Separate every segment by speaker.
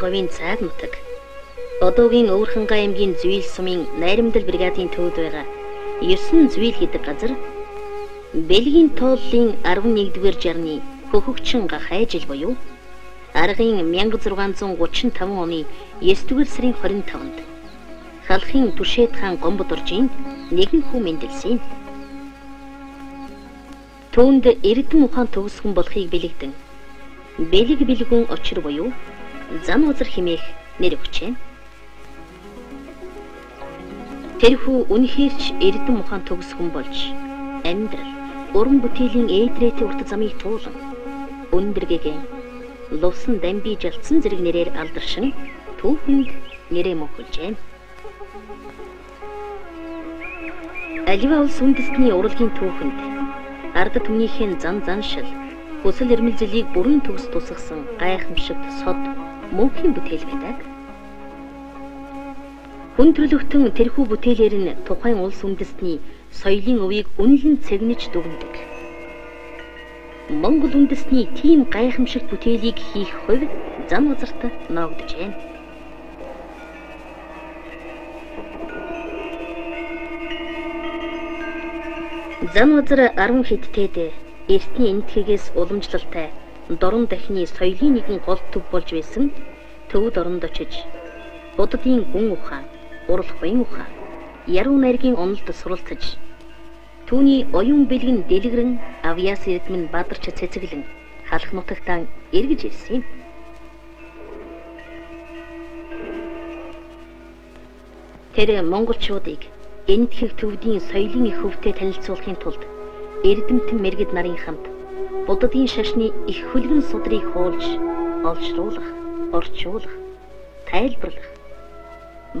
Speaker 1: говийн цайг нутаг. Одоогийн Өвөр Хангай аймгийн Зүйл сумын найрамдал бригадын төвд байгаа 9 Зүйл гэдэг газар Бэлгийн тооллын 11-р жарны хөхөгчин гахай жил буюу аргын 1635 оны 9-р сарын 25-нд халахын Түшээд хаан Гомбод оржинд нэгэн хүү мэндэлсэн. Түүнд Эрдэнэ ухаан төгсгөн болохыг бэлэгдэн бэлэг бэлгүн очир буюу зам узар химээх нэр өгчээ. Тэрхүү үнэхэрч эрдэм ухаан төгсгөн болж амьдрал уран бүтээлийн ээдрээтэй урт замыг туулан өндөргэгэн лувсан дамби жалцсан зэрэг нэрээр алдаршин түүхэнд нэрээ мөнхөлжээ. Аливаа улс үндэстний урлагийн түүхэнд ард түмнийхээ зан заншил Хүсэл эрмэлзлийг бүрэн төгс тусгасан гайхамшигт сод мөнхийн бүтээл байдаг. Хүн төрлөختөн тэрхүү бүтээлээр нь тухайн улс үндэстний соёлын өвийг үнэлэн цэгнэж дүгнэдэг. Монгол үндэстний тийм гайхамшигт бүтээлийг хийх хувь зам газарт ноогдөжээ. Зам газар 10 хэдтэйд эртний энэтхэгээс уламжлалтай дорн дахны соёлын нэгэн гол төв болж байсан төвд оронд очиж буддын гүн ухаан, урал буян ухаан, яруу найргийн онолд суралцаж түүний оюун бэлгэн дэлгэрэн авьяас эрдмэн бадарч цэцэглэн халах нутагтаа эргэж ирсэн юм. Тэр монголчуудыг энэтхэг төвдийн соёлын их хөвтэй танилцуулахын тулд эрдэмтэн мэрэгд нарын хамт буддын шашны их хүлгэн судрыг хуулж, олшруулах, орчуулах, тайлбарлах,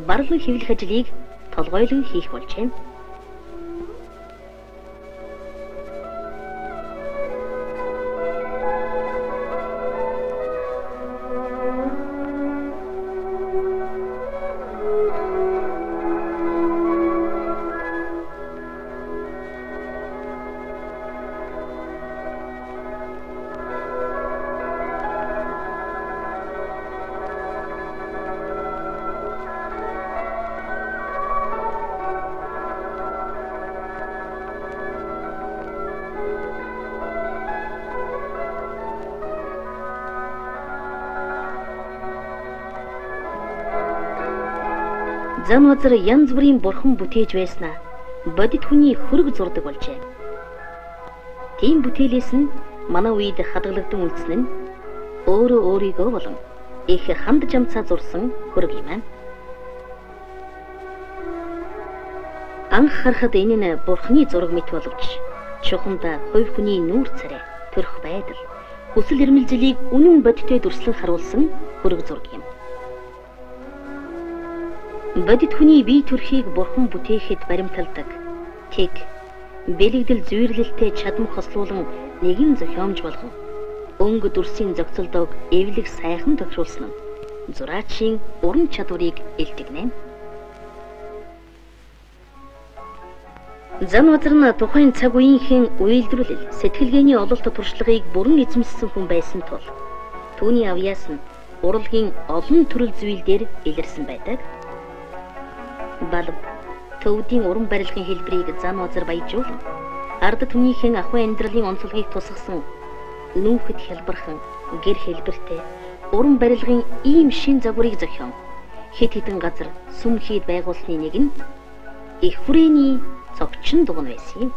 Speaker 1: барлан хэвлэх ажлыг толгойлон хийх болжээ. Зам газар янз бүрийн бурхан бүтээж байснаа бодит хүний хөрөг зурдаг болжээ. Тийм бүтээлээс нь манай үед хадгалагдсан үлдсэн нь өөрөө өөрийгөө болон их ханд жамцаа зурсан хөрөг юм аа. Анх харахад энэ нь бурхны зураг мэт боловч чухамда хувь хүний нүүр царай төрөх байдал хүсэл эрмэлзлийг үнэн бодиттой дүрслэн харуулсан хөрөг зураг юм. Бодит хүний бие төрхийг бурхан бүтээхэд баримталдаг. Тэг бэлэгдэл зүйрлэлтэй чадам хослуулан нэгэн зохиомж болгон өнгө дүрсийн зохицолдог эвлэг сайхан тохируулсан нь зураачийн уран чадварыг илтгэнэ. Зам газар нь тухайн цаг үеийнхэн үйлдвэрлэл, сэтгэлгээний ололт туршлагыг бүрэн эзэмссэн хүн байсан тул түүний авьяас нь урлагийн олон төрөл зүйл дээр илэрсэн байдаг балв төвдийн уран барилгын хэлбэрийг зам озар баяжуулан ард түмнийхэн ахуй амьдралын онцлогийг тусгасан нүүхэд хялбархан гэр хэлбэртэй уран барилгын ийм шин загварыг зохион хэд хэдэн газар сүм хийд байгуулсны нэг нь их хүрээний цогчин дуган байсан юм.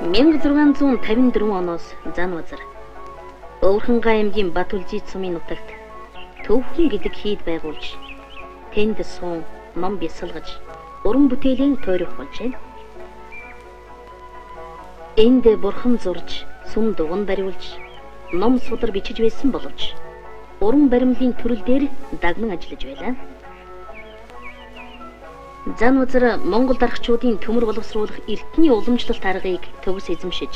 Speaker 1: 1654 оноос зан узар Өвөрхөнгай аймгийн Батүлжид сумын нутагт төвхөн гэдэг хийд байгуулж тэнд суун ном бясалгаж уран бүтээлийн тойрох болжээ. Энд бурхан зурж, сүм дуган бариулж, ном судар бичиж байсан боловч уран баримлын төрөл дээр дагнан ажиллаж байлаа. Зан узар Монгол дарагчдын төмөр боловсруулах эртний уламжлалт аргыг төгс эзэмшиж,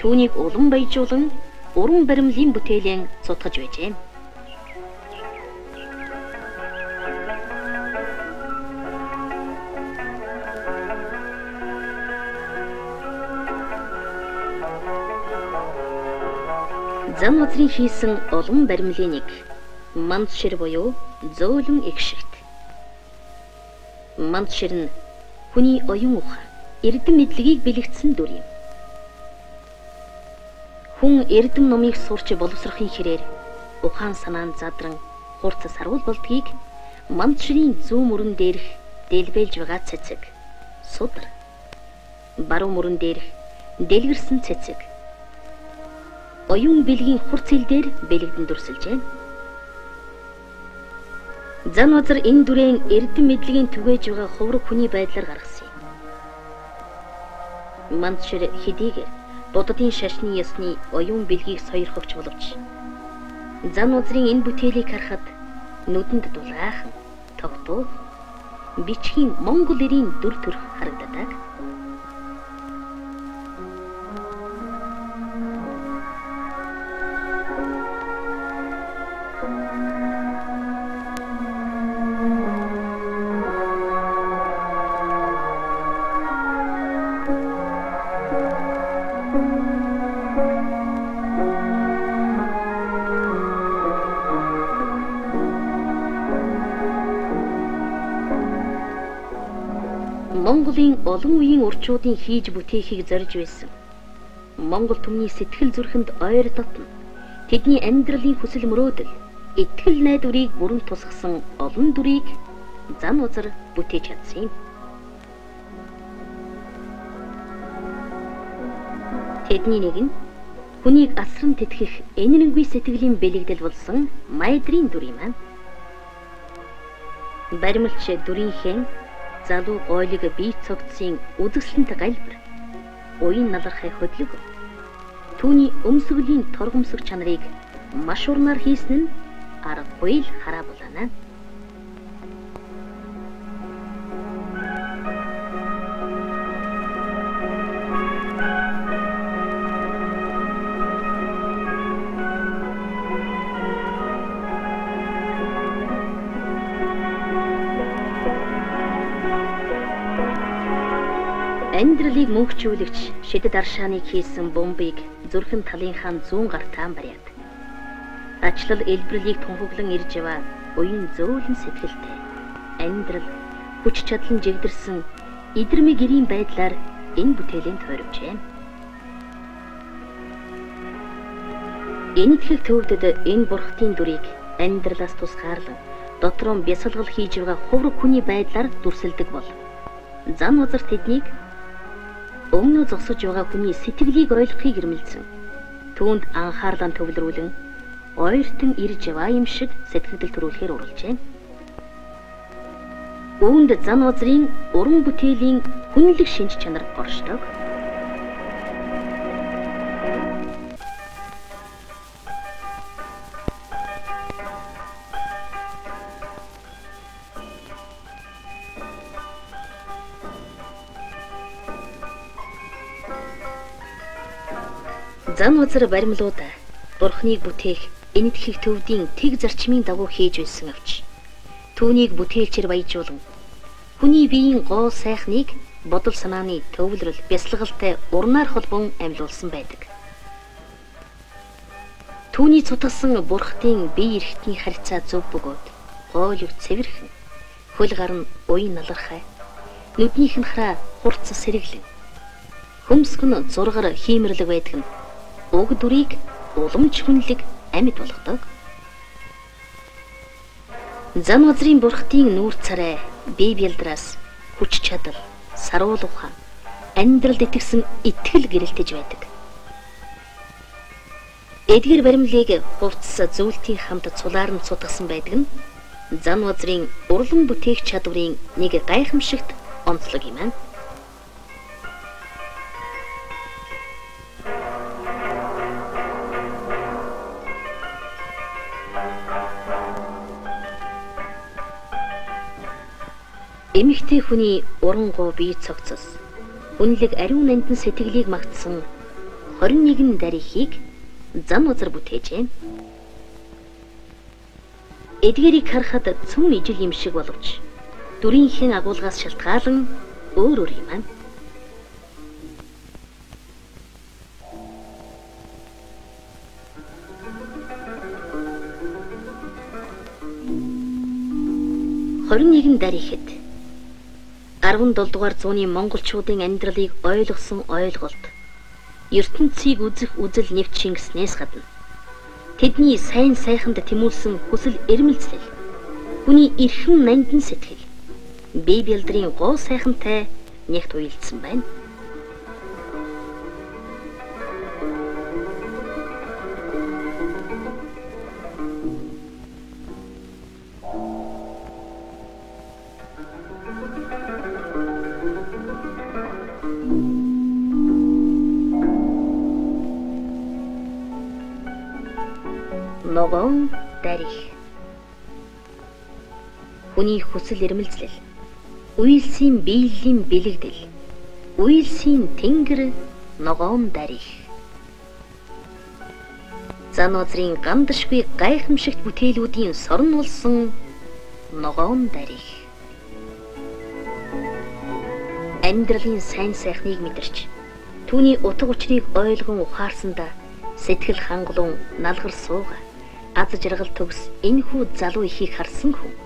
Speaker 1: түүнийг улам баяжуулан уран баримлын бүтээлийн цутгаж байжээ. Зам газрын хийсэн олон баримлын нэг манд шир буюу зөөлөн эгшигт. Манд шир нь хүний оюун ухаан, эрдэм мэдлэгийг бэлэгдсэн дүр юм. Хүн эрдэм номыг сурч боловсрохын хэрээр ухаан санаанд задран хурц сарвал болдгийг манд ширийн зүүн мөрөн дээрх дэлбэлж байгаа цэцэг судар баруун мөрөн дээрх дэлгэрсэн цэцэг оюун бэлгийн хурц хил дээр бэлэгдэн дүрсэлжээ. Зан узар энэ дүрээн эрдэм мэдлэгийн түгээж байгаа хувраг хүний байдлаар гаргасан юм. Мандшир хэдийгээр буддын шашны ёсны оюун бэлгийг сойрхогч боловч зан узрын энэ бүтээлийг харахад нүдэнд дулаахан тогтоо бичгийн монгол эрийн дүр төрх харагддаг. Монголын олон үеийн урчуудын хийж бүтээхийг зорж байсан. Монгол түмний сэтгэл зүрхэнд ойр дотно тэдний амьдралын хүсэл мөрөөдөл, итгэл найдварыг бүрэн тусгасан олон дүрийг зан узар бүтээж чадсан юм. Тэдний нэг нь хүнийг асран тэтгэх энэрэнгүй сэтгэлийн бэлэгдэл болсон майдрын дүр юм. Баримлч дүрийнхэн залуу гойлог бие цогцсын үзэсгэлэнт галбир уян налархай хөдлөг түүний өмсгөлийн торгомсог чанарыг маш урнаар хийсэн нь аргагүй л хараа булана. Мөнхчүүлэгч шидэд аршааныг хийсэн бомбыг зүрхэн талынхаа зүүн гартаан бариад. Ачлал элбэрлийг тунхаглан ирж яваа уян зөөлөн сэтгэлтэй. Амьдрал хүч чадлан жигдэрсэн идэрмэг гэрийн байдлаар энэ бүтээлийн тойрвжээ. Энэтхэг төвдөд энэ бурхтын дүрийг амьдралаас тусгаарлан дотроо бясалгал хийж байгаа хувраг хүний байдлаар дүрсэлдэг бол зан узар тэднийг өмнө зогсож байгаа хүний сэтгэлийг ойлгохыг ирмэлцэн. Түүнд анхаарлаа төвлөрүүлэн ойртон ирж яваа юм шиг сэтгэл төрүүлэхээр уралжээ. Үүнд зан узрын уран бүтээлийн хүнлэг шинж чанар оршдог. Зан узар баримлууд Бурхныг бүтээх энэтхэг төвдийн тэг зарчмын дагуу хийж байсан авч түүнийг бүтээлчээр баяжуулан хүний биеийн гоо сайхныг бодол санааны төвлөрөл бясалгалтай урнаар холбон амьлуулсан байдаг. Түүний цутгасан бурхтын бие эрхтний харьцаа зөв бөгөөд гоолив цэвэрхэн хөл гар нь уян налархай. Нүднийх нь хараа хурц сэргэлэн. Хөмсг нь зургаар хиймэрлэг байдаг нь уг дүрийг уламж хүнлэг амьд болгодог. Зан узрын бурхтын нүүр царай Библиэлдраас хүч чадал, саруул ухаан, амьдралд итгэсэн итгэл гэрэлтэж байдаг. Эдгэр баримлыг хувцс зүйлтийн хамт цулаар нь цутгасан байдаг нь зан узрын урлан бүтээх чадварын нэг гайхамшигт онцлог юм аа. Эмэгтэй хүний урангуй бие цогцос. Үнэлэг ариун нандин сэтгэлийг магтсан 21 дарихийг зам узар бүтээжээ. Эдгэрийг харахад цөм ижил юм шиг боловч дүрийнхэн агуулгаас шалтгаалan өөр өөр юм аа. Хорин нэгэн дарь ихэд 17 дугаар зууны монголчуудын амьдралыг ойлгосон ойлголт. Ертөнцийг үзэх үзэл нэвт шингэснээс гадна. Тэдний сайн сайханд тэмүүлсэн хүсэл эрмэлзэл. Хүний эрхэм нандин сэтгэл. Библиэдрийн гоо сайхантай нэгт уялдсан байна. Хүсэл эрмэлзлэл. Үйлсийн биелийн бэлэгдэл. Үйлсийн тэнгэр ногоон дарих Занозрын гамдашгүй гайхамшигт бүтээлүүдийн сорн болсон ногоон дарих амьдралын сайн сайхныг мэдэрч түүний утга учирыг ойлгон ухаарсандаа сэтгэл хангалуун налгар сууга аз жаргал төгс энэ хүү залуу ихийг харсан хүн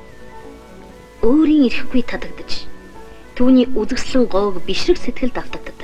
Speaker 1: өөрийн ирэхгүй татагдж түүний үзэгслэн гоог бишрэг сэтгэл давтагддаг.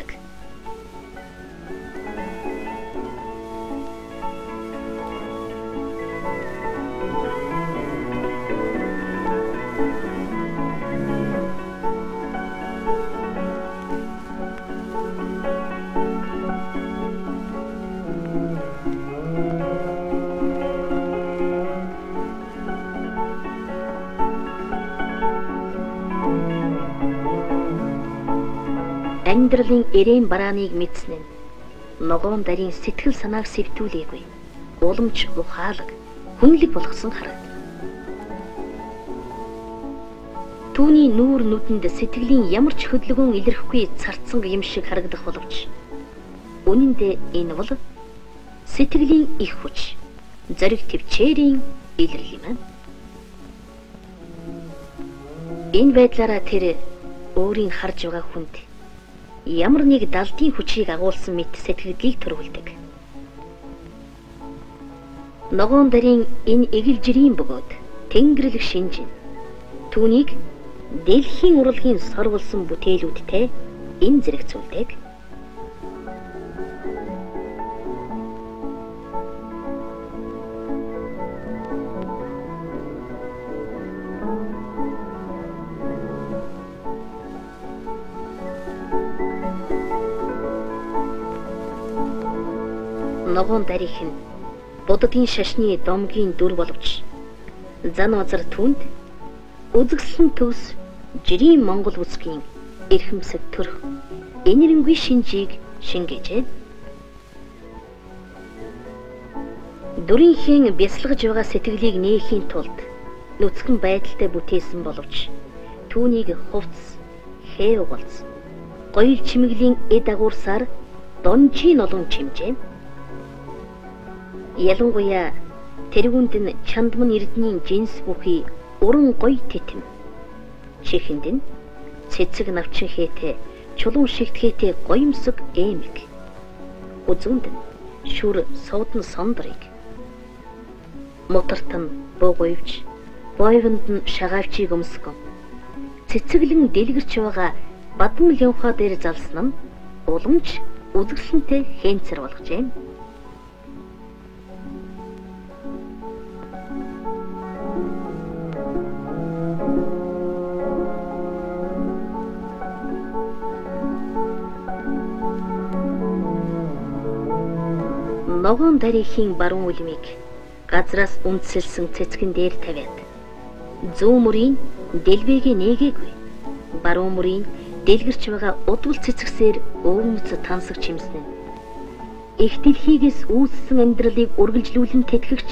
Speaker 1: Амьдралын эрээн барааныг мэдсэн нь ногоон дарийн сэтгэл санааг сэвтүүлээгүй. Уламж ухаалаг хүнлэг болгосон хараад. Түүний нүүр нүдэнд сэтгэлийн ямар ч хөдөлгөөн илэрхгүй царцсан юм шиг харагдах боловч үнэн дээр энэ бол сэтгэлийн их хүч, зориг төвчээрийн илэрл юм аа. Энэ байдлаараа тэр өөрийн харж байгаа хүнд ямар нэг далдын хүчийг агуулсан мэт сэтгэлдлийг төрүүлдэг. Ногоон дарын энэ эгэл жирийн бөгөөд тэнгэрлэг шинжин. Түүнийг дэлхийн урлагийн сорволсон бүтээлүүдтэй энэ зэрэгцүүлдэг. Ногоон дарих нь буддын шашны домгийн дүр боловч зан озар түнд үзэгсэн төвс жирийн монгол үсгийн эрхэмсэг төрх энэрэнгүй шинжийг шингээжээ. Дүрийнхээ бясалгаж байгаа сэтгэлийг нээхийн тулд нүцгэн байдалтай бүтээсэн боловч түүнийг хувцс, хээ угалц, гоёл чимэглийн эд агуурсаар донжийн олон чимжээ. Ялангуяа тэргүүнд нь чандман эрдний жинс бүхий уран гоё тэтэм. Чихэнд нь цэцэг навчин хээтэй чулуун шигтгэхтэй гоёмсог эмэг. Үзүүнд нь шүр суудан сондрыг. Моторт нь буугуйвч, бойвонд нь шагаавчийг өмсгөн. Цэцэглэн дэлгэрч байгаа бадам лявха дээр залсан нь уламж үзэсгэлэнтэй хэнцэр болгожээ. Ногоон дарихийн баруун үлмийг газраас үндсэлсэн цэцгэн дээр тавиад зүүн мөрийн дэлбэгээ нээгээгүй баруун мөрийн дэлгэрч байгаа удвал цэцгсээр өвмц тансаг чимсэн. Их дэлхийгээс үүссэн амьдралыг үргэлжлүүлэн тэтгэгч.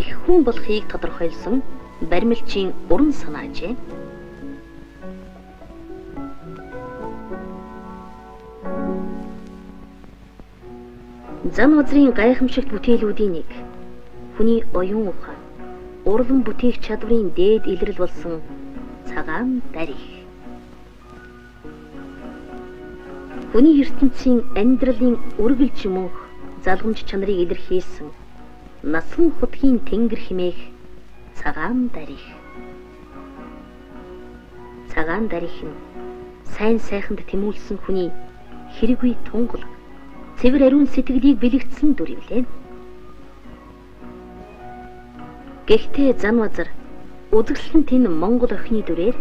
Speaker 1: Их хүн болохыг тодорхойлсон баримлчийн уран санаажээ Зан озрын гайхамшигт бүтээлүүдийн нэг хүний оюун ухаан урлан бүтээх чадварын дээд илрэл болсон цагаан дарих. Хүний ертөнцийн амьдралын үргэлж мөнх залгамж чанарыг илэрхийлсэн насан хутгийн тэнгэр химээх цагаан дарих. цагаан дарих нь сайн сайханд тэмүүлсэн хүний хэрэггүй тунгал цэвэр ариун сэтгэлийг бэлэгдсэн дүр юм лээ. Гэхдээ Занвазар үзэсгэлэн тэн Монгол охины дүрээр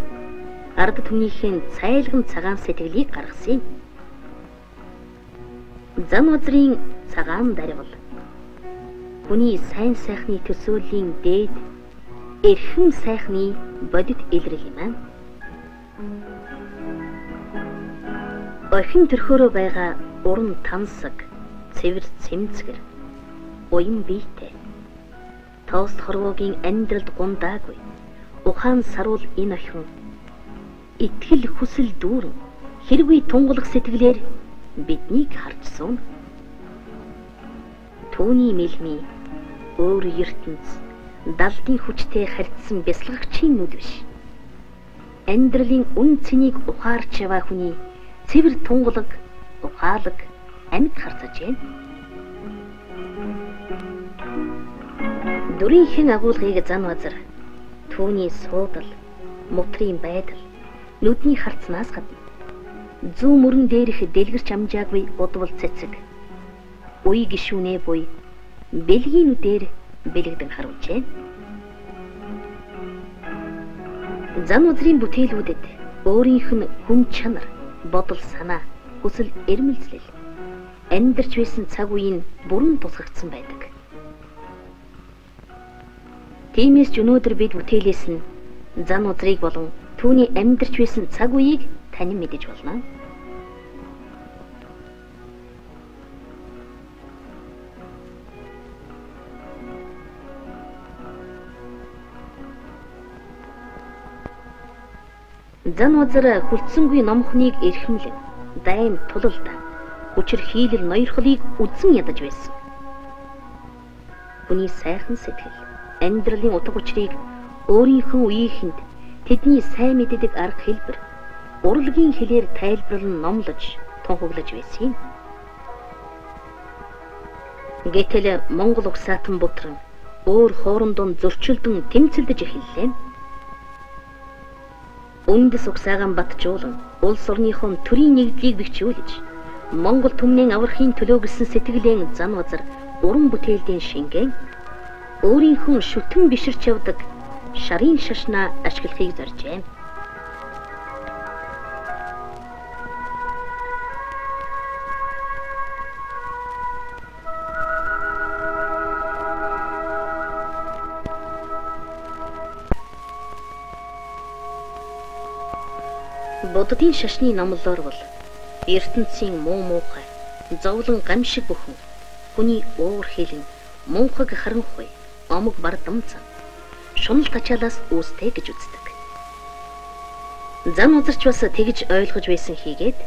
Speaker 1: ард түмнийхээ цайлган цагаан сэтгэлийг гаргасан юм. Занвазрын цагаан даривал хүний сайн сайхны төсөөлийн дээд эрхэм сайхны бодит илрэл юм аа. Охин төрхөөрөө байгаа уран тансаг, цэвэр цэмцгэр, уян биетэй. Тоос хорвоогийн амьдралд гундаагүй. Ухаан саруул энэ охин итгэл хүсэл дүүрэн хэрвээ тунгалах сэтгэлээр биднийг харж суун. Төвний мэлми өөр ертөнц далдын хүчтэй харьцсан бясалгагчийн нүд биш. Амьдралын үн цэнийг ухаарч яваа хүний цэвэр тунгалаг, ухаалаг амьд харцаж байна. Дүрийнхэн агуулгыг зан вазар түүний суудал, мутрын байдал, нүдний харцнаас гадна зүү мөрөн дээрх дэлгэрч амжаагүй удвал цэцэг. Уй гişүнээ буй бэлгийн нүдээр бэлэгдэн харуулжээ. Зан үзрийн бүтээлүүдэд өөрийнх нь хүн чанар, бодол санаа, хүсэл эрмэлзлэл амьдарч байсан цаг үеийн бүрэн тусгагдсан байдаг. Тиймээс ч өнөөдөр бид бүтээлээс нь зан үзрийг болон түүний амьдарч байсан цаг үеийг танин мэдэж болно. Зан узар хүлцсэнгүй номхныг эрхэмлэн дайн тулалд хүчээр хийлэл ноёрхлыг үдсэн ядаж байсан. Хүний сайхан сэтгэл амьдралын утга учирыг өөрийнхөө үеийнхэнд тэдний сайн мэддэг арга хэлбэр урлагийн хэлээр тайлбарлан номлож тунхаглаж байсан юм. Гэтэл Монгол угсаатан бутран өөр хоорондоо зөрчилдөн тэмцэлдэж эхэллээ. Үндэс угсаагаан батжуулан улс орныхон төрийн нэгдлийг бэхжүүлж Монгол түмнийн аврахын төлөө гисэн сэтгэлийн зан вазар уран бүтээлийн шингэн өөрийнхөө шүтэн биширч явдаг шарын шашнаа ашиглахыг зоржээ. Буддын шашны номлоор бол ертөнцийн муу муухай зовлон гамшиг бүхэн хүний уур хилэн мунхаг харанхуй омог бардамцан шунал тачаалаас үүстэй гэж үздэг. Зан узарч бас тэгж ойлгож байсан хийгээд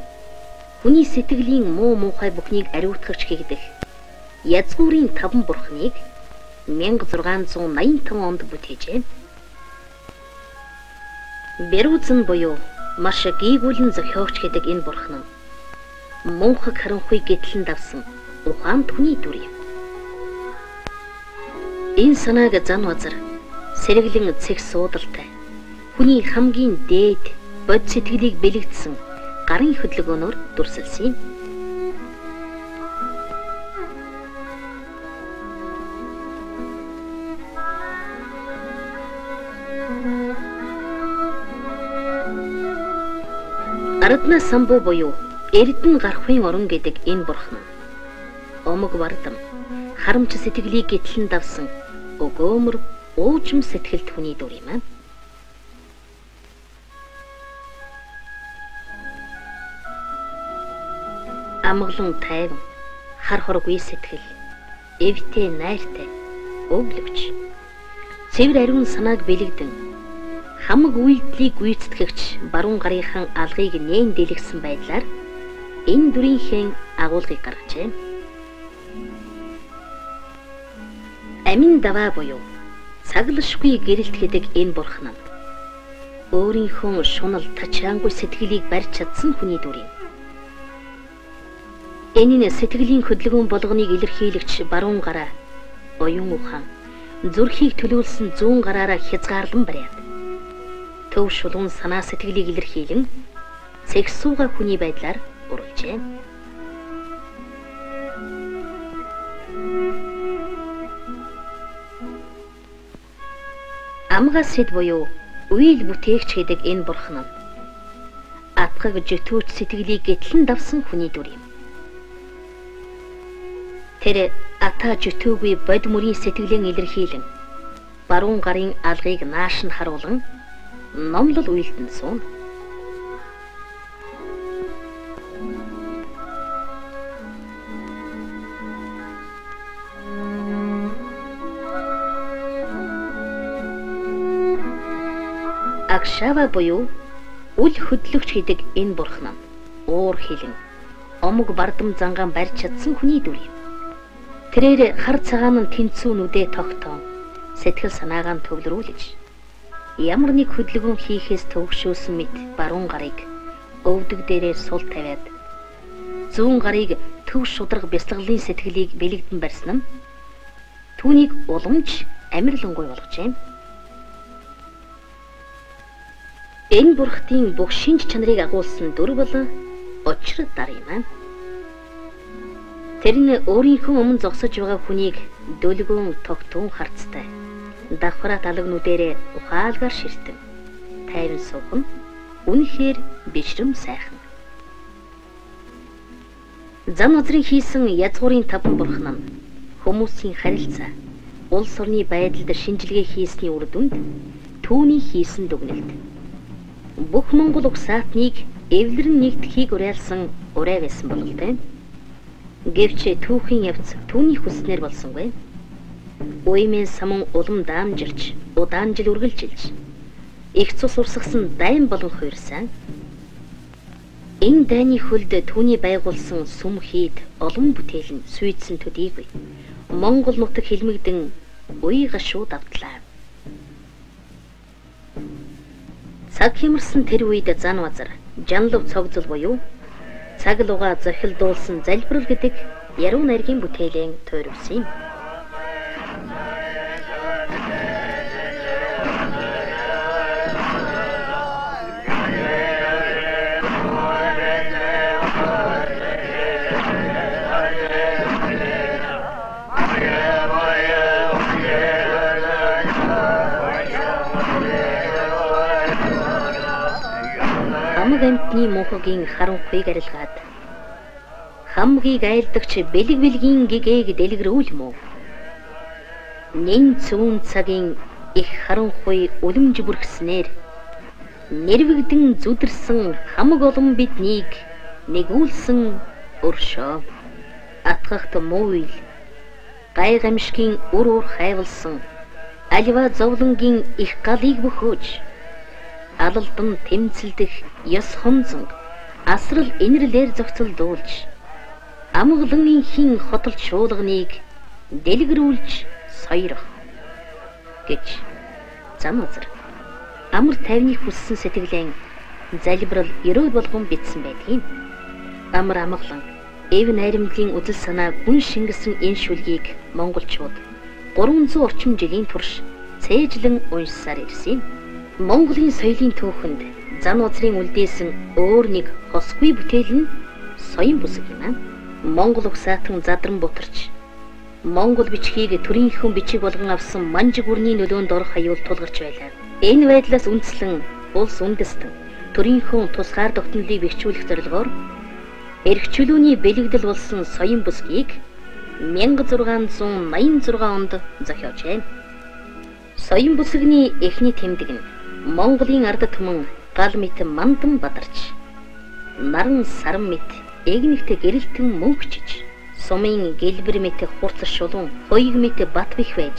Speaker 1: хүний сэтгэлийн муу муухай бүхнийг ариутгахч хийгдэх язгуурын таван бурхныг 1685 онд бүтээжээ. Берүүцэн буюу маш гийгүүлэн зохиогч гэдэг энэ бурхан нь мөнхөг харанхуй гэтлэн давсан ухаан түний дүр юм. Энэ санааг зан вазар сэргэлэн цэг суудалтай хүний хамгийн дээд бод сэтгэлийг бэлэгдсэн гарын хөдөлгөөнөөр дүрсэлсэн юм. Арадна самбуу буюу Эрдэн гарахын орон гэдэг энэ бурхан омог бардам харамч сэтгэлийг гэтлэн давсан өгөөмөр уужим сэтгэлт хүний дүр юм аа. Амглан тайван хар хоргүй сэтгэл эвтэй найртай өвлөвч цэвэр ариун санааг бэлэгдэн хамаг үйлдэлийг гүйцэтгэгч баруун гарынхан алгыг нээн дэлгэсэн байдлаар энэ дүрийнхээ агуулгыг гаргажээ. Амин даваа буюу цаглашгүй гэрэлт гэдэг энэ бурхан нь өөрийнхөө шунал тачаангүй сэтгэлийг барьж чадсан хүний дүр юм. Энэ нь сэтгэлийн хөдөлгөөн болгоныг илэрхийлэгч баруун гараа оюун ухаан зүрхийг төлөөлсөн зүүн гараараа хязгаарлан бариад төв шулуун санаа сэтгэлийг илэрхийлэн сексууга хүний байдлаар уруулжээ. Амгас сэд буюу үйл бүтээгч гэдэг энэ бурхан нь атгаг жөтөөч сэтгэлийг гэтлэн давсан хүний дүр юм. Тэр ата жөтөөгүй бод мөрийн сэтгэлэн илэрхийлэн баруун гарын алгыг нааш нь харуулan номлол үйлдэн суун. Агшава буюу үл хөдлөгч гэдэг энэ бурхан нь уур хилэн омог бардам зангаан барьж чадсан хүний дүр юм. Тэрээр хар цагаан нь тэнцүү нүдэ тогтоон сэтгэл санаагаа төвлөрүүлж ямар нэг хөдөлгөөн хийхээс төвөгшүүлсэн мэт баруун гарыг өвдөг дээрээ сул тавиад зүүн гарыг төв шудраг бясалгалын сэтгэлийг бэлэгдэн барьсан нь түүнийг уламж амирлангуй болгожээ. Энэ бурхтын бүх шинж чанарыг агуулсан дүр бол очир дар юм аа. Тэр нь өөрийнхөө өмнө зогсож байгаа хүнийг дөлгөөн тогтун харцтай. Давхраа талагнуудаарээ ухаалгаар ширтэн. Тайван суух нь үнэхээр бишрэм сайхан. Зам газрын хийсэн язгуурын таван бурхан нь хүмүүсийн харилцаа, улс орны байдалд шинжилгээ хийсний үр дүнд түүний хийсэн дүгнэлт бүх монгол угсаатныг эвлэрэн нэгтгэхийг уриалсан урай байсан бол тань. Гэвч түүхийн явц түүний хүснээр болсонгүй. Уймэн самун улам даамжилж, удаан жил үргэлжилж их цус урсгасан дайн болон хуурсан. Энэ дайны хөлд түүний байгуулсан сүм хийд олон бүтээл нь сүйдсэн төдийгүй. Монгол нутаг хилмигдэн уй гашуу давтлаа. Цаг хэмэрсэн тэр үед зан вазар жанлав цогцол буюу цаг луга зохилдуулсан залбирал гэдэг яруу найргийн бүтээлийн туйрвсан юм. Амтны мөнхөгийн харанхуйг арилгаад хамгийн айлдагч бэлэг бэлгийн гэгээг дэлгэрүүл мүү. Нин цүүн цагийн их харанхуй үлэмж бүрхснээр нэрвэгдэн зүдэрсэн хамаг олон биднийг нэгүүлсэн өршөө. Атгахт мууил гай гамшигын үр үр хайвалсан альва зовлонгийн их галыг бөхөөж алалдан тэмцэлдэх ёс хонзон асрал инэрлэр зохицолдуулж амгалан хин хотол шуулганыг дэлгэрүүлж соёрох гэж зам узар амар тайвныг хүссэн сэтгэлэн залбирал ерөөд болгон битсэн байдгийг амар амгалан эв найрамдлын үзэл санаа гүн шингэсэн энэ шүлгийг монголчууд 300 орчим жилийн турш цээжлэн уншсаар ирсэн юм. Монголын соёлын түүхэнд зан узрын үлдээсэн өөр нэг хосгүй бүтээл нь соён бүсэг юм аа. Монгол угсаатан задран бутарч Монгол бичгийг төрийнхөн бичиг болгон авсан манжиг үрний нөлөөнд орох аюул тулгарч байлаа. Энэ байдлаас үндслэн улс үндэстэн төрийнхөн тусгаар тогтнолыг бэхжүүлэх зорилгоор эрхчлөөний бэлэгдэл болсон соён бүсгийг 1686 онд зохиожээ. Соён бүсгний эхний тэмдэг нь Монголын ард түмэн гал мэт мандан бадарч наран саран мэт эгнэгт гэрэлтэн мөнгөчж сумын гэлбэр мэт хурц шулуун хоёг мэт бат бих байж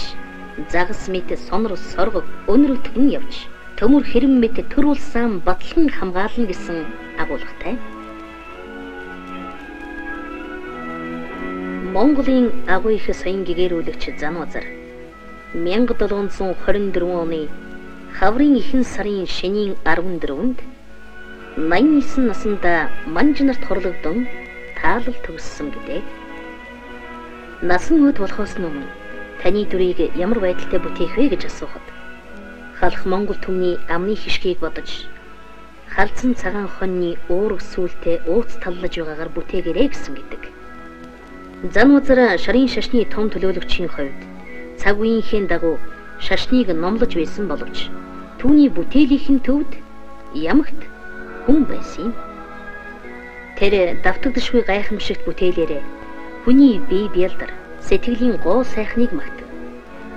Speaker 1: загас мэт сонор сорго өнөрөтгөн явж төмөр хэрэм мэт төрүүлсэн батлан хамгаална гэсэн агуулгатай. Монголын агуу их соён гэгэрүүлэгч Занвазар 1724 оны хаврын ихэнх сарын шөнийн 14-нд 89 наснда манж нарт хорлогдсон таалал төгссөн гэдэг. Насан үед болохоос өмнө таны дүрийг ямар байдалтай бүтээх вэ гэж асуухад Халах Монгол түмний амны хишгийг бодож халдсан цагаан хоньны уург сүултээ ууц таллаж байгаагаар бүтээгэрэй гэсэн гэдэг. Зан узар шарын шашны том төлөөлөгчийн хувьд цаг үеийнхээ дагуу шашныг номлож байсан боловч түүний бүтээлийнхэн төвд ямагт хүн байсан юм. Тэр давтагдшгүй гайхамшигт бүтээлээрээ хүний бие бялдар сэтгэлийн гоо сайхныг магтав.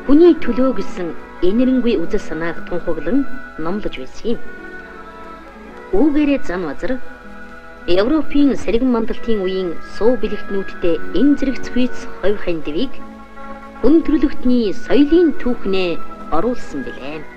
Speaker 1: Хүний төлөө гэсэн энэрэнгүй үзэл санааг тунхаглан номлож байсан юм. Үүгээрээ зан вазар Европын сэргэн мандалтын үеийн суу бэлэгтнүүдтэй энэ зэрэг цвиц ховь хандивыг хүн төрлөختний соёлын түүхнээ оруулсан билээ.